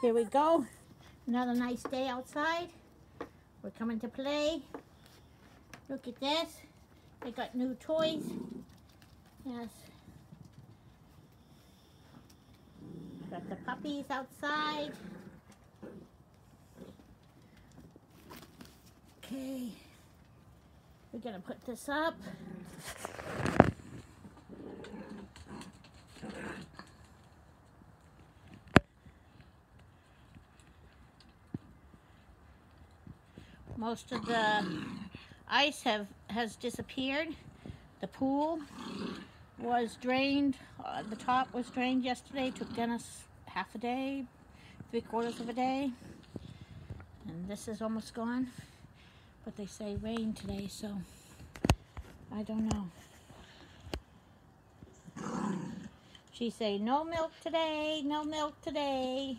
Here we go. Another nice day outside. We're coming to play. Look at this. They got new toys. Yes. Got the puppies outside. Okay. We're gonna put this up. Most of the ice have has disappeared. The pool was drained. Uh, the top was drained yesterday. Took Dennis half a day, three quarters of a day. And this is almost gone. But they say rain today, so I don't know. She say no milk today, no milk today.